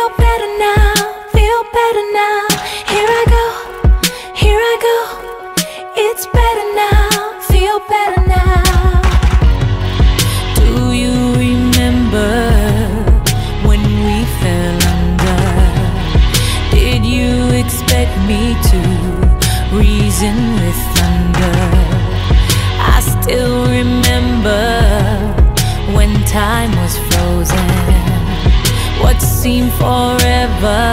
Feel better now, feel better now. Here I go, here I go. It's better now, feel better now. Do you remember when we fell under? Did you expect me to reason with thunder? I still remember when time seemed forever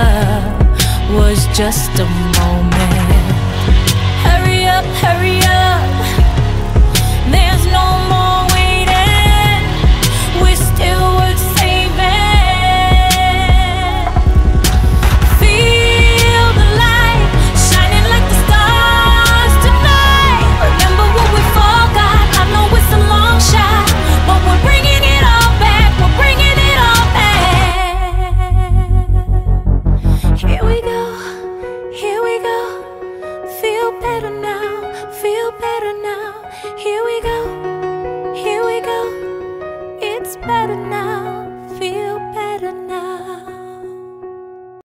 was just a moment. Hurry up, hurry better now, feel better now. Here we go, here we go. It's better now, feel better now.